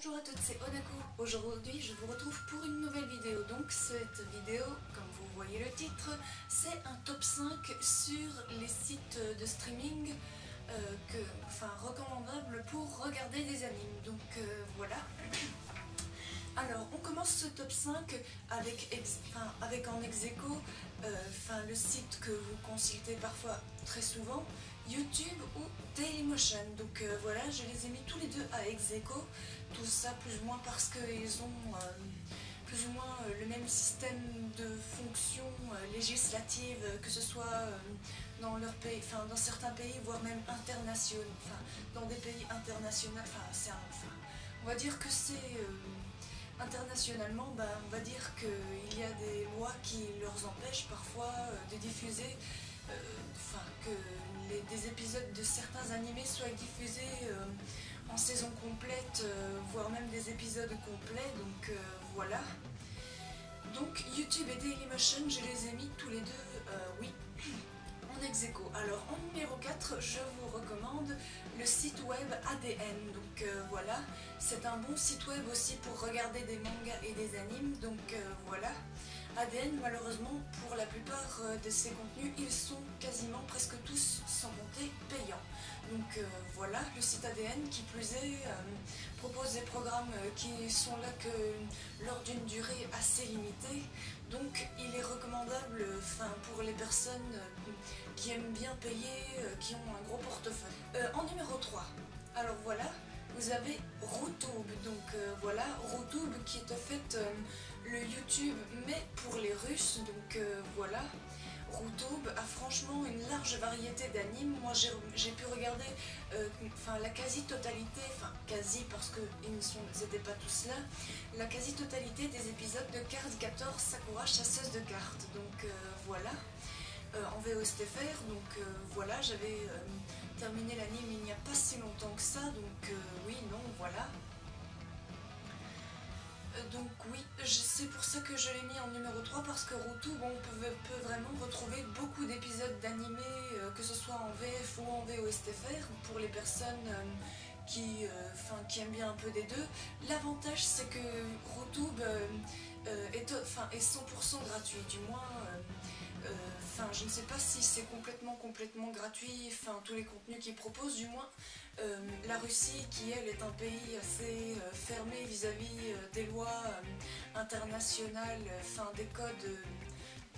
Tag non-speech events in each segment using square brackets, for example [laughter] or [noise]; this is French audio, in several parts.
Bonjour à toutes, c'est Onako. Aujourd'hui, je vous retrouve pour une nouvelle vidéo. Donc, cette vidéo, comme vous voyez le titre, c'est un top 5 sur les sites de streaming euh, enfin, recommandables pour regarder des animes. Donc, euh, voilà. [coughs] Alors, on commence ce top 5 avec, avec en ex euh, enfin, le site que vous consultez parfois très souvent, YouTube ou Dailymotion. Donc euh, voilà, je les ai mis tous les deux à ex tout ça plus ou moins parce qu'ils ont euh, plus ou moins le même système de fonctions législatives, que ce soit dans leur pays, enfin dans certains pays, voire même internationaux, dans des pays internationaux, on va dire que c'est internationalement, ben, on va dire qu'il y a des lois qui leur empêchent parfois euh, de diffuser, euh, enfin que des épisodes de certains animés soient diffusés euh, en saison complète, voire même des épisodes complets, donc voilà. Donc YouTube et Dailymotion, je les ai mis tous les deux, oui, [clears throat] en ex Alors en numéro 4, je vous recommande le site web ADN. Donc euh, voilà, c'est un bon site web aussi pour regarder des mangas et des animes. Donc euh, voilà. ADN, malheureusement, pour la plupart euh, de ces contenus, ils sont quasiment presque tous, sans compter, payants. Donc voilà, le site ADN, qui plus est, propose des programmes qui sont là que lors d'une durée assez limitée. Donc il est recommandable pour les personnes qui aiment bien payer, qui ont un gros portefeuille. en numéro 3, alors voilà, vous avez Routube. Donc euh, voilà, Routube qui est en fait euh, le YouTube mais pour les Russes. Donc euh, voilà, Routube a franchement une large variété d'animes. Moi j'ai pu regarder enfin, la quasi-totalité, enfin quasi parce qu'ils n'étaient pas tous là, la quasi-totalité des épisodes de Card 14 Sakura chasseuse de cartes. Donc voilà. En VOSTFR, donc voilà, j'avais terminé l'anime il n'y a pas si longtemps que ça, donc euh, oui, non, voilà. Euh, donc oui, c'est pour ça que je l'ai mis en numéro 3 parce que bon, on peut, vraiment retrouver beaucoup d'épisodes d'animé, euh, que ce soit en VF ou en VOSTFR, pour les personnes qui, qui aiment bien un peu des deux. L'avantage c'est que Routube est, est 100% gratuit, du moins Enfin, je ne sais pas si c'est complètement, gratuit, enfin, tous les contenus qu'ils proposent, du moins. Euh, la Russie, qui elle est un pays assez euh, fermé vis-à-vis euh, des lois internationales, des codes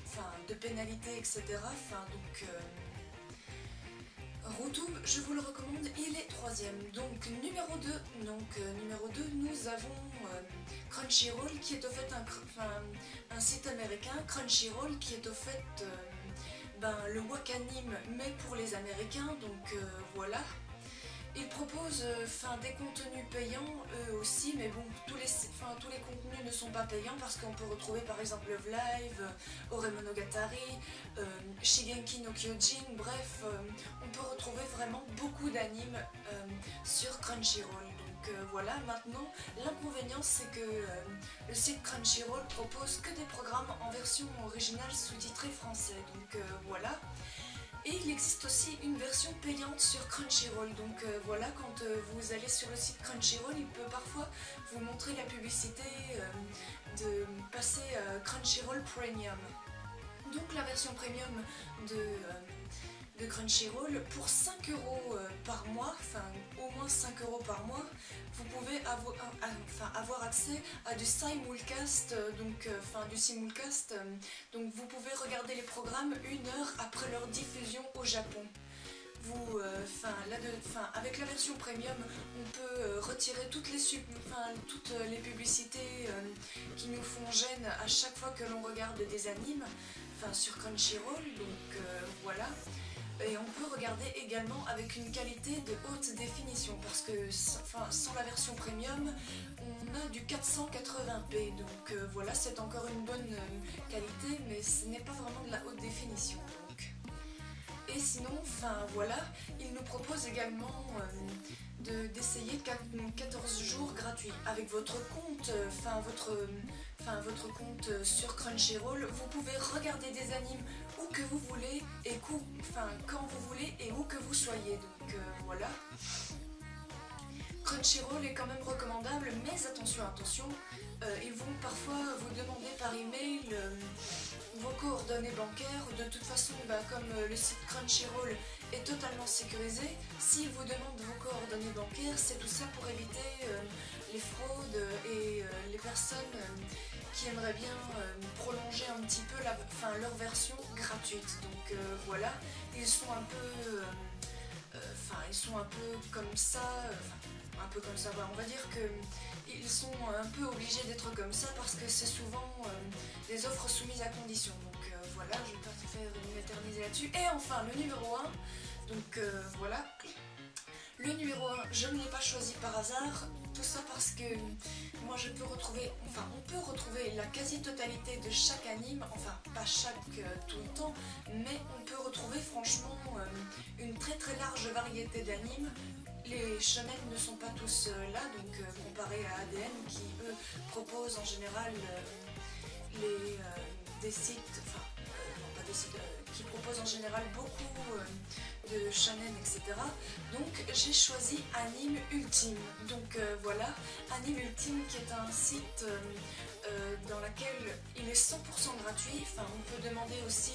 enfin, de pénalité, etc. Enfin, donc, je vous le recommande, il est troisième. Donc numéro 2, donc numéro 2, nous avons Crunchyroll qui est au fait un, site américain, Crunchyroll qui est au fait ben, le Wakanim, mais pour les Américains, donc euh, voilà. Ils proposent euh, des contenus payants eux aussi, mais bon, tous les, contenus ne sont pas payants parce qu'on peut retrouver par exemple Love Live, euh, Oremonogatari, euh, Shigenki no Kyojin, bref, on peut retrouver vraiment beaucoup d'animes sur Crunchyroll. Donc voilà, maintenant, l'inconvénient c'est que le site Crunchyroll propose que des programmes en version originale sous-titrée français. Donc voilà. Et il existe aussi une version payante sur Crunchyroll. Donc euh, voilà, quand euh, vous allez sur le site Crunchyroll, il peut parfois vous montrer la publicité euh, de passer Crunchyroll Premium. Donc la version premium de de Crunchyroll pour 5 euros euh, par mois, enfin au moins 5 euros par mois, vous pouvez avoir, enfin, avoir accès à du simulcast, euh, donc euh, enfin du simulcast, donc vous pouvez regarder les programmes une heure après leur diffusion au Japon. Vous, avec la version premium, on peut retirer toutes les publicités qui nous font gêne à chaque fois que l'on regarde des animes, sur Crunchyroll, donc voilà. Et on peut regarder également avec une qualité de haute définition parce que sans la version premium, on a du 480p. Donc euh, voilà, c'est encore une bonne euh, qualité, mais ce n'est pas vraiment de la haute définition. Et sinon, enfin voilà, il nous propose également euh, d'essayer 14 jours gratuits. Avec votre compte, enfin votre, votre compte sur Crunchyroll, vous pouvez regarder des animes où que vous voulez et quand vous voulez et où que vous soyez. Donc euh, voilà. Crunchyroll est quand même recommandable, mais attention, attention, euh, ils vont parfois vous demander par email euh, vos coordonnées bancaires. De toute façon, bah, comme euh, le site Crunchyroll est totalement sécurisé, s'ils vous demandent vos coordonnées bancaires, c'est tout ça pour éviter les fraudes et les personnes qui aimeraient bien prolonger un petit peu la, leur version gratuite. Donc voilà, ils sont un peu... Enfin, ils sont un peu comme ça, un peu comme ça, on va dire qu'ils sont un peu obligés d'être comme ça parce que c'est souvent euh, des offres soumises à condition. Donc euh, voilà, je vais pas faire m'éterniser là-dessus. Et enfin, le numéro 1, donc euh, voilà. Le numéro 1, je ne l'ai pas choisi par hasard, tout ça parce que moi je peux retrouver, enfin on peut retrouver la quasi-totalité de chaque anime, enfin pas chaque tout le temps, mais on peut retrouver franchement une très très large variété d'animes les shonen ne sont pas tous euh, là, donc euh, comparé à ADN qui eux proposent en général euh, les, des sites, enfin non pas des sites, qui proposent en général beaucoup de shonen, etc. Donc j'ai choisi Anime Ultime. Donc voilà, Anime Ultime qui est un site dans lequel il est 100% gratuit. Enfin, on peut demander aussi,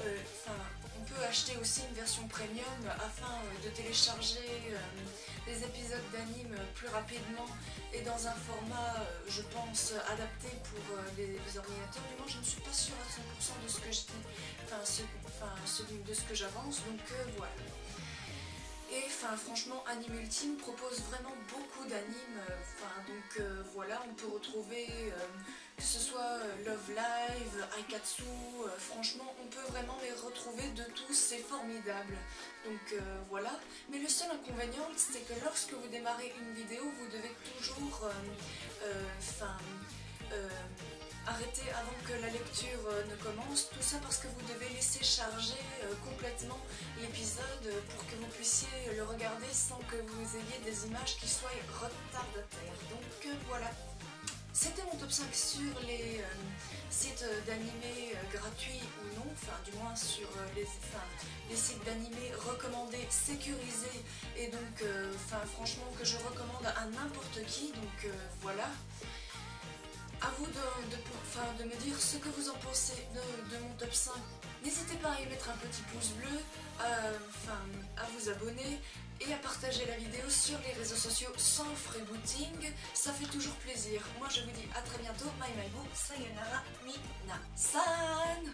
enfin, on peut acheter aussi une version premium afin de télécharger épisodes d'anime plus rapidement et dans un format, euh, je pense, adapté pour euh, les, ordinateurs. Mais moi, je ne suis pas sûre à 100% de ce que je dis, enfin, de ce que j'avance, donc euh, voilà. Et enfin franchement Anime Ultime propose vraiment beaucoup d'animes, enfin donc voilà on peut retrouver que ce soit Love Live, Aikatsu, franchement on peut vraiment les retrouver de tous, c'est formidable. Donc euh, voilà. Mais le seul inconvénient, c'est que lorsque vous démarrez une vidéo, vous devez toujours euh, euh, arrêter avant que la lecture ne commence. Tout ça parce que vous devez laisser charger complètement l'épisode pour que vous puissiez le regarder sans que vous ayez des images qui soient retardataires. Donc voilà. C'était mon top 5 sur les sites d'animés gratuits ou non, enfin du moins sur les, sites d'animés recommandés, sécurisés et donc euh, franchement que je recommande à n'importe qui donc euh, voilà à vous de, de, me dire ce que vous en pensez de, mon top 5 n'hésitez pas à y mettre un petit pouce bleu enfin à vous abonner et à partager la vidéo sur les réseaux sociaux sans freebooting. Ça fait toujours plaisir. Moi je vous dis à très bientôt. My boo sayonara mina san